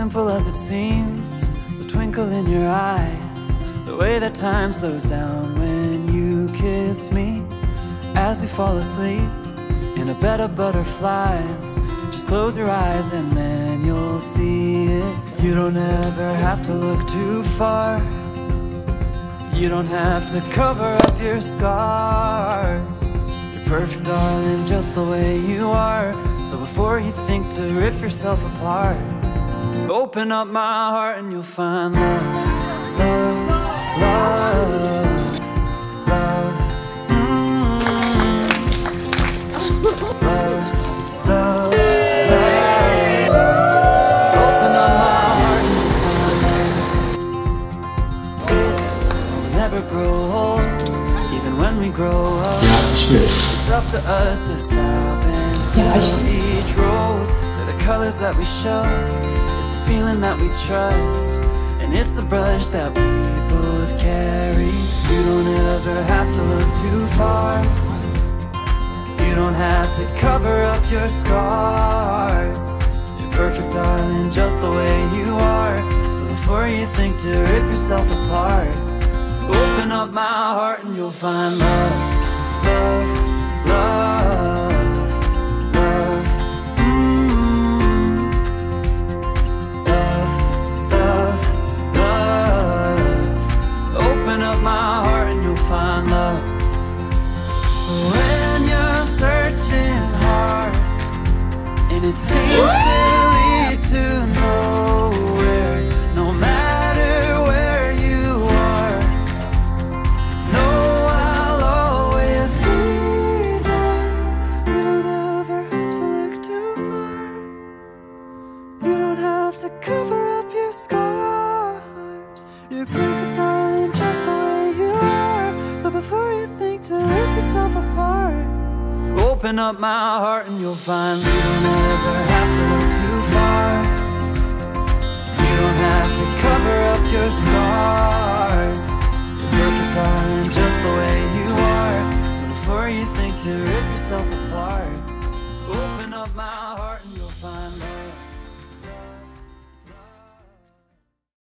simple as it seems, the twinkle in your eyes, the way that time slows down when you kiss me as we fall asleep in a bed of butterflies. Just close your eyes and then you'll see it. You don't ever have to look too far. You don't have to cover up your scars. You're perfect, darling, just the way you are. So before you think to rip yourself apart, open up my heart and you'll find love, love, love, love. Mm. Love, love, love. Open up my heart and you'll find love. It will never grow old, even when we grow up. It's up to us to stop and smell each rose. Colors that we show. It's the feeling that we trust. And it's the brush that we both carry. You don't ever have to look too far. You don't have to cover up your scars. You're perfect, darling, just the way you are. So before you think to rip yourself apart, open up my heart and you'll find love, it seems to lead to nowhere, no matter where you are. No, I'll always be there. You don't ever have to look too far. You don't have to cover up your scars. You're perfect, darling, just the way you are. So before you think to open up my heart and you'll find you don't ever have to look too far. You don't have to cover up your scars. You're perfect, darling, just the way you are. So before you think to rip yourself apart, open up my heart